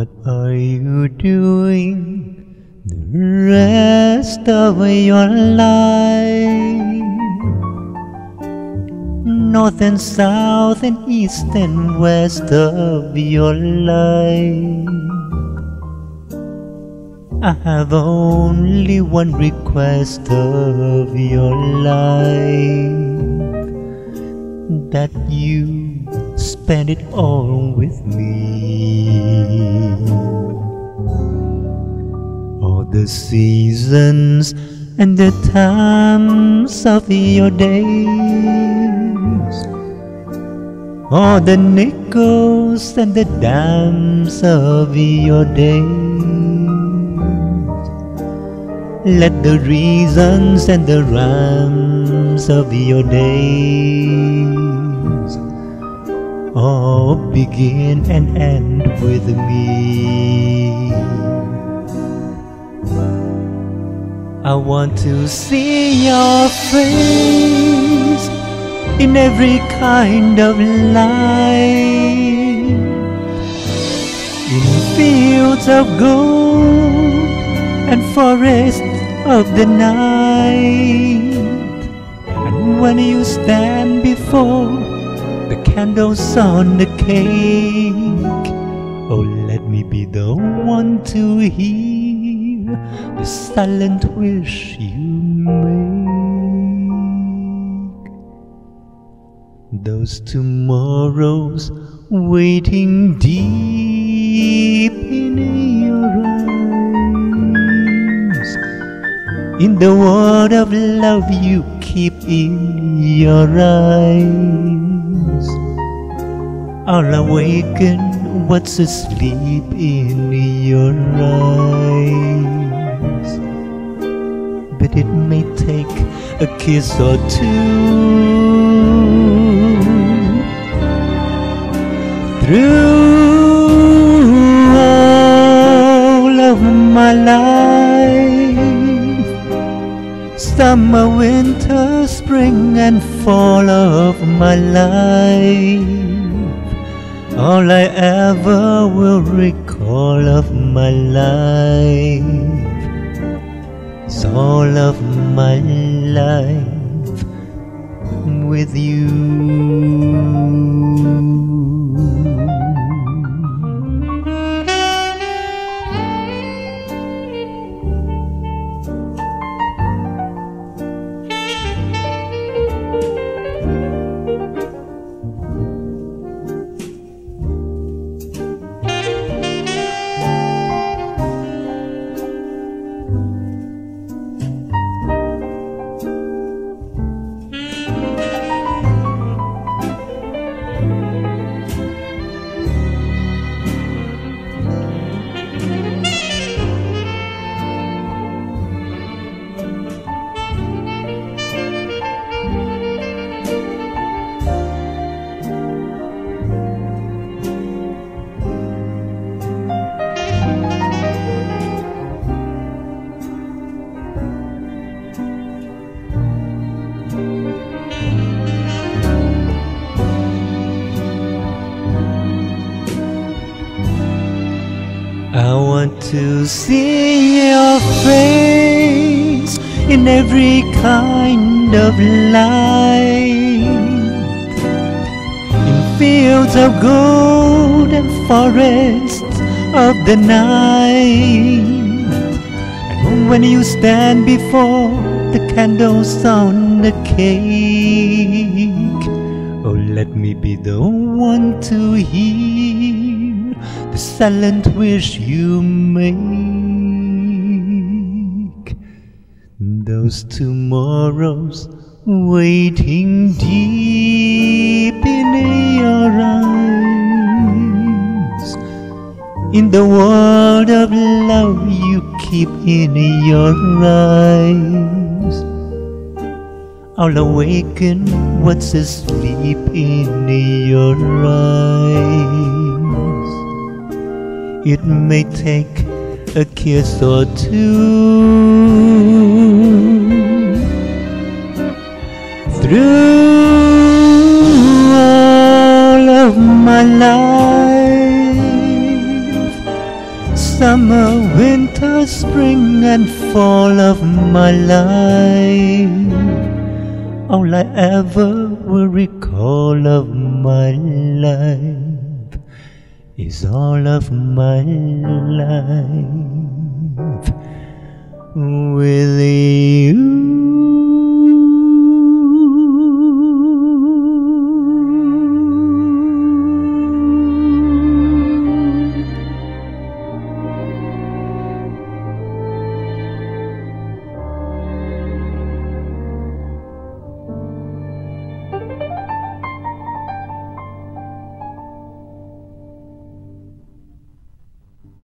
What are you doing the rest of your life? North and south and east and west of your life. I have only one request of your life that you spend it all with me. The seasons and the times of your days, all the nickels and the dimes of your days. Let the reasons and the rhymes of your days all begin and end with me. I want to see your face in every kind of light, in fields of gold and forests of the night. And when you stand before the candles on the cake, oh, let me be the one to hear the silent wish you make. Those tomorrows waiting deep in your eyes. In the world of love you keep in your eyes. I'll awaken what's asleep in your eyes. It may take a kiss or two through all of my life. Summer, winter, spring, and fall of my life. All I ever will recall of my life is all of my life with you. I want to see your face in every kind of light. In fields of gold and forests of the night. And when you stand before the candles on the cake, oh, let me be the one to hear the silent wish you make. Those tomorrows waiting deep in your eyes. In the world of love you keep in your eyes. I'll awaken what's asleep in your eyes. It may take a kiss or two through all of my life. summer, winter, spring, and fall of my life. All I ever will recall of my life is all of my life with you.